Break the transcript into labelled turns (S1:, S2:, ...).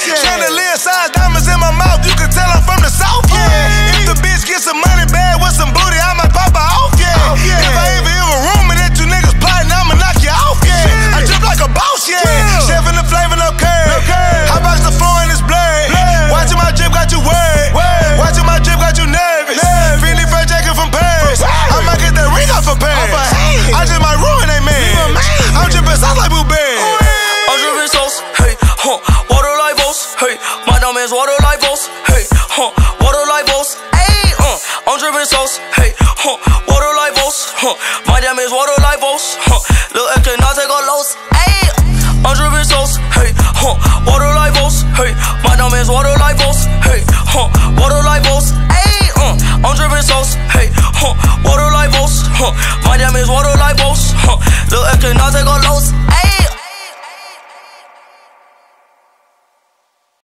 S1: Chandelier size diamonds in my mouth, you can tell I'm from the south. Yeah.
S2: My diamonds water like Voss, hey, huh, water like Voss, hey, uh, I'm dripping sauce, hey, huh, water like Voss, huh, my diamonds water like Voss, huh, look, I cannot take a loss,